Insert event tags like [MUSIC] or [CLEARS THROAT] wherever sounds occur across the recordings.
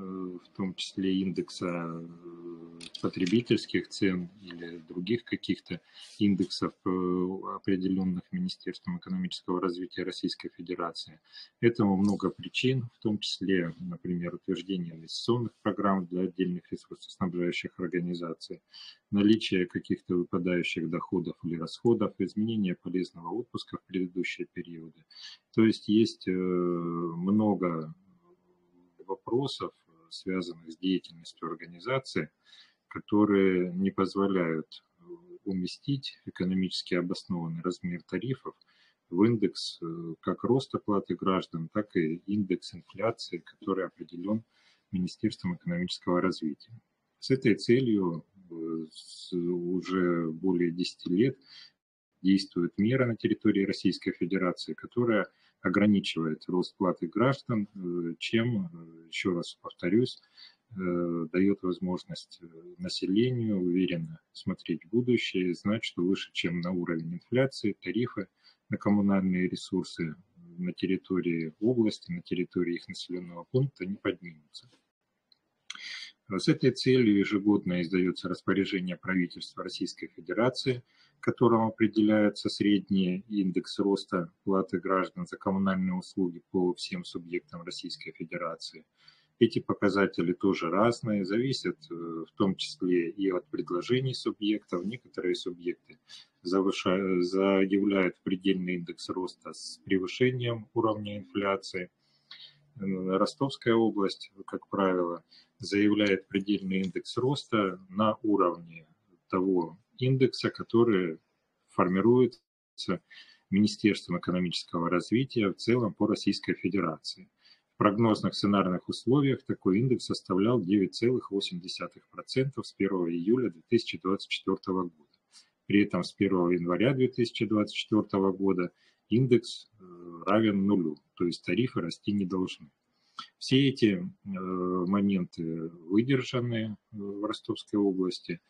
в том числе индекса потребительских цен или других каких-то индексов, определенных Министерством экономического развития Российской Федерации. Этому много причин, в том числе, например, утверждение инвестиционных программ для отдельных ресурсоснабжающих организаций, наличие каких-то выпадающих доходов или расходов, изменение полезного отпуска в предыдущие периоды. То есть есть много вопросов, связанных с деятельностью организации, которые не позволяют уместить экономически обоснованный размер тарифов в индекс э, как роста платы граждан, так и индекс инфляции, который определен Министерством экономического развития. С этой целью э, уже более 10 лет действует мера на территории Российской Федерации, которая ограничивает рост платы граждан, э, чем, э, еще раз повторюсь, э, дает возможность населению уверенно смотреть будущее, знать, что выше, чем на уровень инфляции, тарифы на коммунальные ресурсы на территории области, на территории их населенного пункта не поднимутся. С этой целью ежегодно издается распоряжение правительства Российской Федерации, которым определяется средний индекс роста платы граждан за коммунальные услуги по всем субъектам Российской Федерации. Эти показатели тоже разные, зависят э, в том числе и от предложений субъектов. Некоторые субъекты завышают, заявляют предельный индекс роста с превышением уровня инфляции – Ростовская область, как правило, заявляет предельный индекс роста на уровне того индекса, который формируется Министерством экономического развития в целом по Российской Федерации. В прогнозных сценарных условиях такой индекс составлял 9,8% с 1 июля 2024 года. При этом с 1 января 2024 года индекс э, равен нулю, то есть тарифы расти не должны. Все эти э, моменты выдержаны э, в Ростовской области,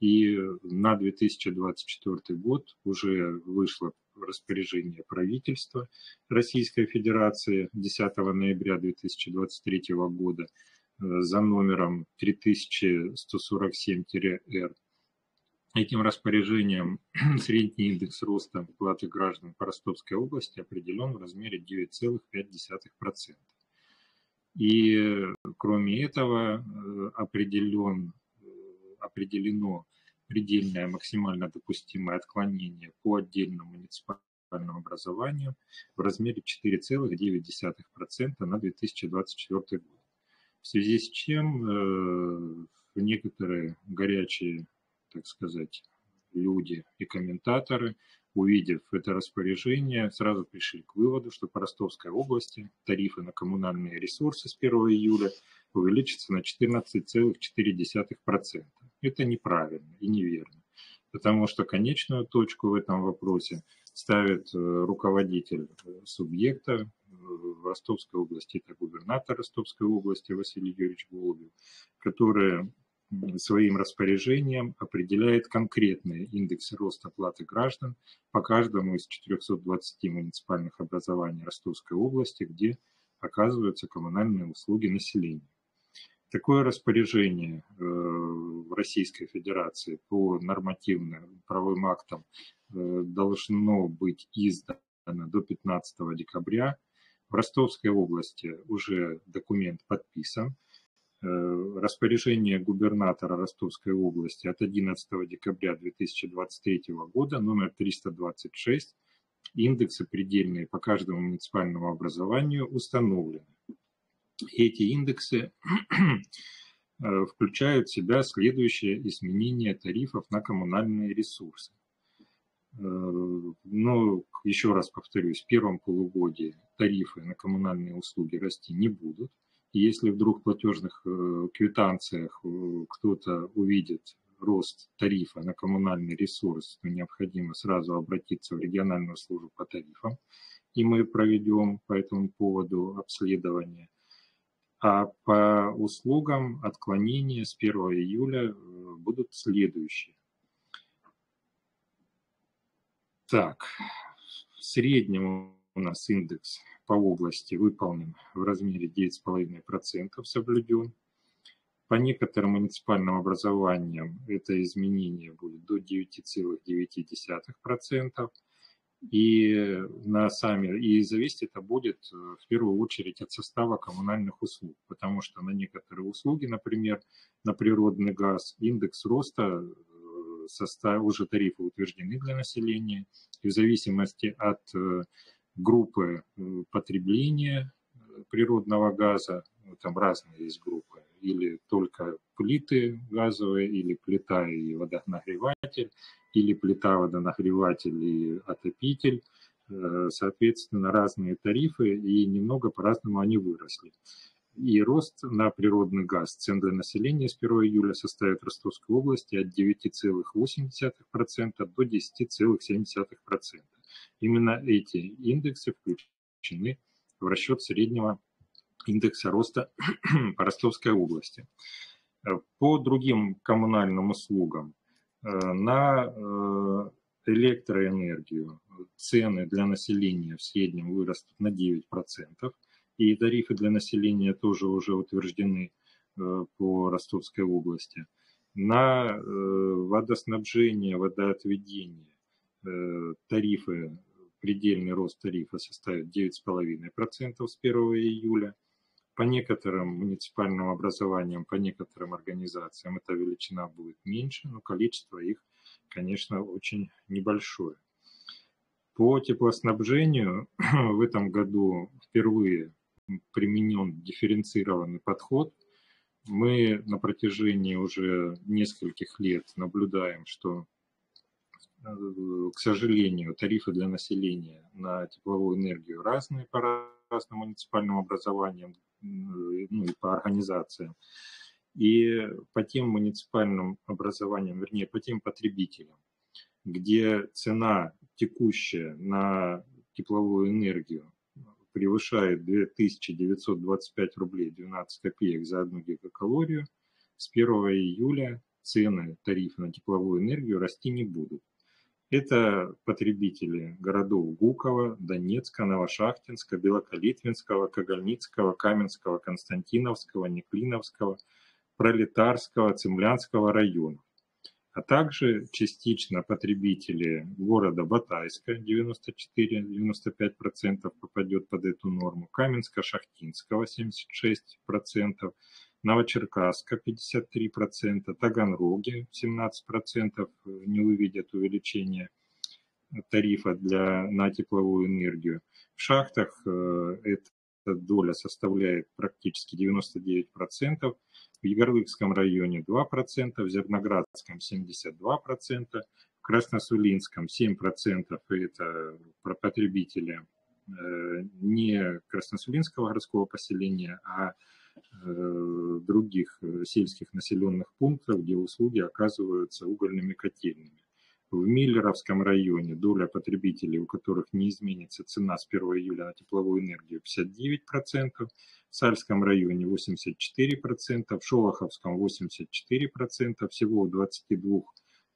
и на 2024 год уже вышло распоряжение правительства Российской Федерации 10 ноября 2023 года за номером 3147-Р Этим распоряжением [CLEARS THROAT] средний индекс роста платы граждан по Ростовской области определен в размере 9,5%. И кроме этого э, определен, э, определено предельное максимально допустимое отклонение по отдельному муниципальному образованию в размере 4,9% на 2024 год. В связи с чем э, некоторые горячие так сказать, люди и комментаторы, увидев это распоряжение, сразу пришли к выводу, что по Ростовской области тарифы на коммунальные ресурсы с 1 июля увеличатся на 14,4%. Это неправильно и неверно, потому что конечную точку в этом вопросе ставит э, руководитель э, субъекта э, в Ростовской области, это губернатор Ростовской области Василий Юрьевич Голубев, который своим распоряжением определяет конкретные индексы роста платы граждан по каждому из 420 муниципальных образований Ростовской области, где оказываются коммунальные услуги населению. Такое распоряжение э, в Российской Федерации по нормативным правовым актам э, должно быть издано до 15 декабря. В Ростовской области уже документ подписан. Э, распоряжение губернатора Ростовской области от 11 декабря 2023 года номер 326 индексы предельные по каждому муниципальному образованию установлены. Эти индексы [CLEARS THROAT] э, включают в себя следующее изменение тарифов на коммунальные ресурсы. Э, но, еще раз повторюсь, в первом полугодии тарифы на коммунальные услуги расти не будут – если вдруг в платежных э, квитанциях кто-то увидит рост тарифа на коммунальный ресурс, то необходимо сразу обратиться в региональную службу по тарифам, и мы проведем по этому поводу обследование. А по услугам отклонения с 1 июля э, будут следующие. Так, в среднем у нас индекс по области выполнен в размере 9,5% соблюден. По некоторым муниципальным образованиям это изменение будет до 9,9%. И, на сами, и зависеть это будет э, в первую очередь от состава коммунальных услуг, потому что на некоторые услуги, например, на природный газ, индекс роста э, состав, уже тарифы утверждены для населения, и в зависимости от э, группы потребления природного газа, ну, там разные есть группы, или только плиты газовые, или плита и водонагреватель, или плита, водонагреватель и отопитель. Э, соответственно, разные тарифы, и немного по-разному они выросли. И рост на природный газ цен населения с 1 июля составит Ростовской области от 9,8% до 10,7%. Именно эти индексы включены в расчет среднего индекса роста [CLEARS THROAT] по Ростовской области. По другим коммунальным услугам на э, электроэнергию цены для населения в среднем вырастут на 9%, и тарифы для населения тоже уже утверждены по Ростовской области. На водоснабжение, водоотведение тарифы, предельный рост тарифа составит 9,5% с 1 июля – по некоторым муниципальным образованиям, по некоторым организациям эта величина будет меньше, но количество их, конечно, очень небольшое. По теплоснабжению [CLEARS THROAT] в этом году впервые применен дифференцированный подход. Мы на протяжении уже нескольких лет наблюдаем, что, э, к сожалению, тарифы для населения на тепловую энергию разные по разным муниципальным образованиям, ну и по организациям. И по тем муниципальным образованиям, вернее, по тем потребителям, где цена текущая на тепловую энергию превышает 2925 рублей 12 копеек за одну гигакалорию, с 1 июля цены тарифа на тепловую энергию расти не будут. Это потребители городов Гукова, Донецка, Новошахтинска, Белокалитвинского, Кагальницкого, Каменского, Константиновского, Неклиновского, Пролетарского, Цемлянского районов, а также частично потребители города Батайска, 94-95% попадет под эту норму, Каменска-Шахтинского, 76%, Новочеркасска 53%, Таганроге 17% не увидят увеличения тарифа для, на тепловую энергию. В шахтах э, эта доля составляет практически 99%, в Егорлыкском районе 2%, в Зерноградском 72%, в Красносулинском 7% это потребители э, не Красносулинского городского поселения, а Э, других э, сельских населенных пунктов, где услуги оказываются угольными котельными. В Миллеровском районе доля потребителей, у которых не изменится цена с 1 июля на тепловую энергию 59%, в Сальском районе 84%, в Шолоховском 84%, всего в 22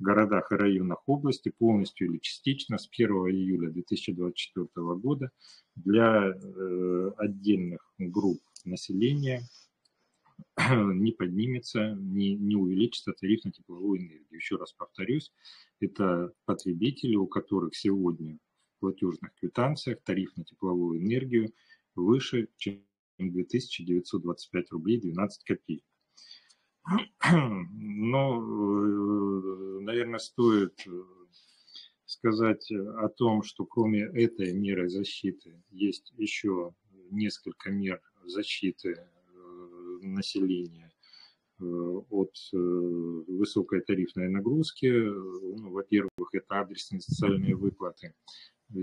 городах и районах области полностью или частично с 1 июля 2024 года для э, отдельных групп населения [CLEARS THROAT] не поднимется, не, не увеличится тариф на тепловую энергию. Еще раз повторюсь, это потребители, у которых сегодня в платежных квитанциях тариф на тепловую энергию выше, чем 2925 рублей 12 копеек. [CLEARS THROAT] Но, э, наверное, стоит сказать о том, что кроме этой меры защиты есть еще несколько мер защиты э, населения э, от э, высокой тарифной нагрузки. Ну, во-первых, это адресные социальные выплаты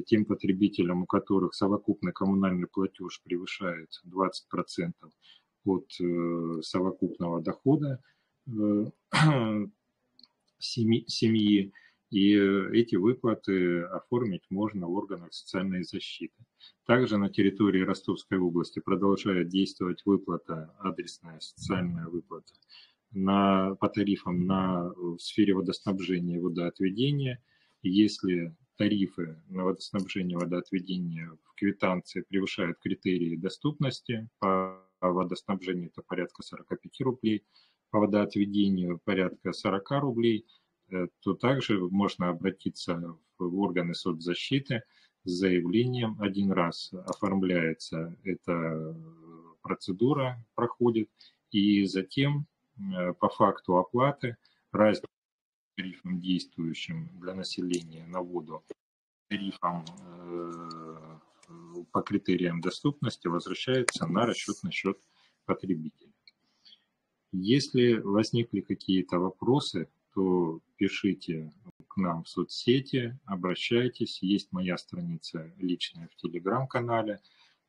тем потребителям, у которых совокупный коммунальный платеж превышает 20% от совокупного дохода [CLEARS THROAT] семьи, и эти выплаты оформить можно в органах социальной защиты. Также на территории Ростовской области продолжает действовать выплата, адресная социальная выплата на, по тарифам на, в сфере водоснабжения и водоотведения. Если тарифы на водоснабжение, водоотведение в квитанции превышают критерии доступности. По водоснабжению это порядка 45 рублей, по водоотведению порядка 40 рублей, э, то также можно обратиться в органы соцзащиты с заявлением. Один раз оформляется эта процедура, проходит, и затем э, по факту оплаты разница тарифам, действующим для населения на воду, тарифам э, по критериям доступности возвращается на расчетный счет потребителя. Если возникли какие-то вопросы, то пишите к нам в соцсети, обращайтесь. Есть моя страница личная в телеграм-канале,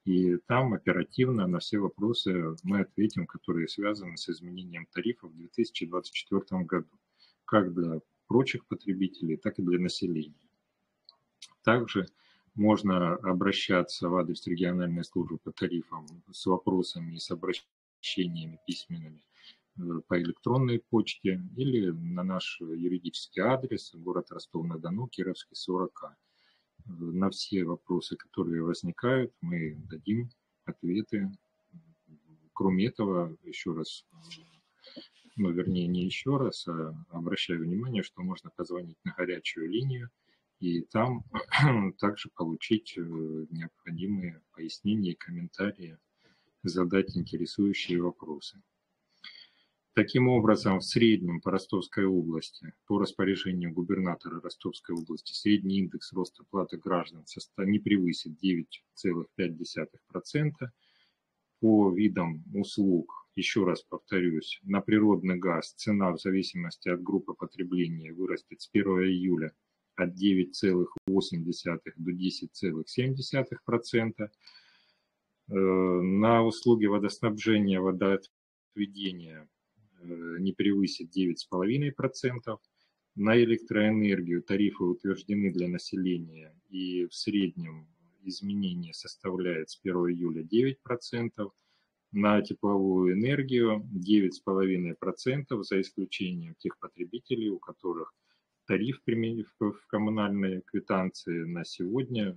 и там оперативно на все вопросы мы ответим, которые связаны с изменением тарифов в 2024 году как для прочих потребителей, так и для населения. Также можно обращаться в адрес региональной службы по тарифам с вопросами и с обращениями письменными по электронной почте или на наш юридический адрес, город Ростов-на-Дону, Кировский, 40 На все вопросы, которые возникают, мы дадим ответы. Кроме этого, еще раз ну, вернее, не еще раз, а обращаю внимание, что можно позвонить на горячую линию и там [CLEARS THROAT] также получить э, необходимые пояснения и комментарии, задать интересующие вопросы. Таким образом, в среднем по Ростовской области, по распоряжению губернатора Ростовской области, средний индекс роста платы граждан не превысит 9,5%. По видам услуг еще раз повторюсь, на природный газ цена в зависимости от группы потребления вырастет с 1 июля от 9,8 до 10,7%. Э, на услуги водоснабжения, водоотведения не превысит 9,5%. На электроэнергию тарифы утверждены для населения и в среднем изменение составляет с 1 июля 9% на тепловую энергию 9,5% за исключением тех потребителей, у которых тариф в коммунальной квитанции на сегодня э,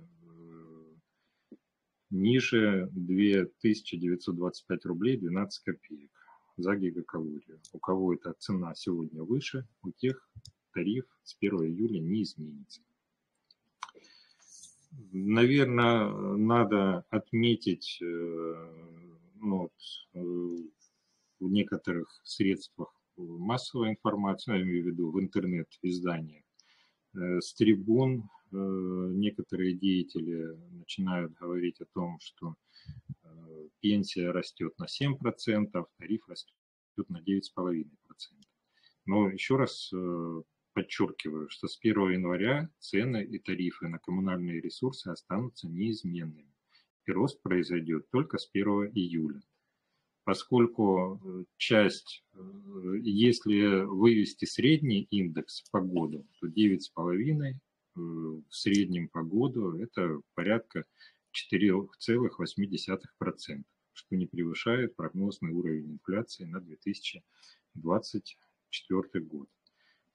ниже 2925 рублей 12 копеек за гигакалорию. У кого эта цена сегодня выше, у тех тариф с 1 июля не изменится. Наверное, надо отметить э, ну, вот, э, в некоторых средствах массовой информации, я имею в виду в интернет-изданиях, э, с трибун некоторые деятели начинают говорить о том, что пенсия растет на 7%, тариф растет на 9,5%. Но еще раз подчеркиваю, что с 1 января цены и тарифы на коммунальные ресурсы останутся неизменными и рост произойдет только с 1 июля. Поскольку э, часть, э, если вывести средний индекс по году, то 9,5 э, в среднем по году это порядка 4,8%, что не превышает прогнозный уровень инфляции на 2024 год.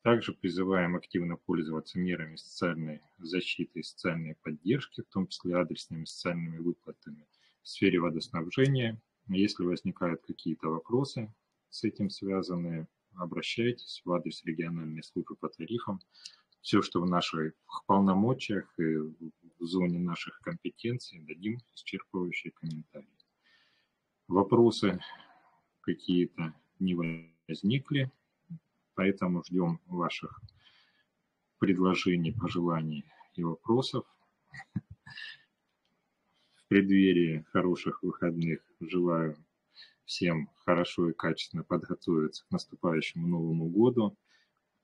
Также призываем активно пользоваться мерами социальной защиты и социальной поддержки, в том числе адресными социальными выплатами в сфере водоснабжения. Если возникают какие-то вопросы с этим связанные, обращайтесь в адрес региональной службы по тарифам. Все, что в наших полномочиях и в зоне наших компетенций, дадим исчерпывающие комментарии. Вопросы какие-то не возникли. Поэтому ждем ваших предложений, пожеланий и вопросов. В преддверии хороших выходных желаю всем хорошо и качественно подготовиться к наступающему Новому году.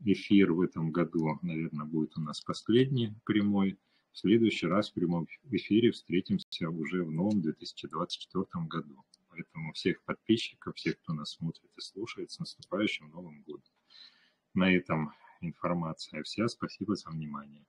Эфир в этом году, наверное, будет у нас последний прямой. В следующий раз в прямом эфире встретимся уже в новом 2024 году. Поэтому всех подписчиков, всех, кто нас смотрит и слушает, с наступающим Новым годом. На этом информация вся. Спасибо за внимание.